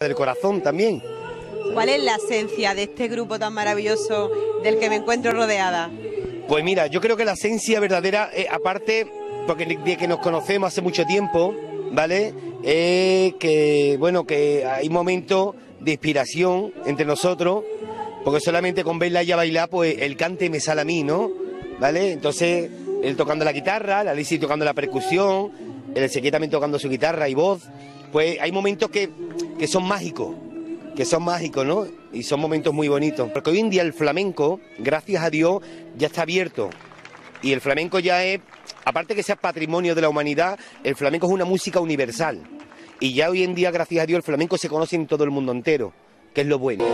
del corazón también. ¿Cuál es la esencia de este grupo tan maravilloso del que me encuentro rodeada? Pues mira, yo creo que la esencia verdadera, eh, aparte, porque de que nos conocemos hace mucho tiempo, ¿vale? Es que, bueno, que hay momentos de inspiración entre nosotros, porque solamente con verla ella bailar, pues el cante me sale a mí, ¿no? ¿Vale? Entonces, él tocando la guitarra, la Lizzy tocando la percusión, el Ezequiel también tocando su guitarra y voz, pues hay momentos que, que son mágicos, que son mágicos, ¿no? Y son momentos muy bonitos. Porque hoy en día el flamenco, gracias a Dios, ya está abierto. Y el flamenco ya es, aparte que sea patrimonio de la humanidad, el flamenco es una música universal. Y ya hoy en día, gracias a Dios, el flamenco se conoce en todo el mundo entero, que es lo bueno.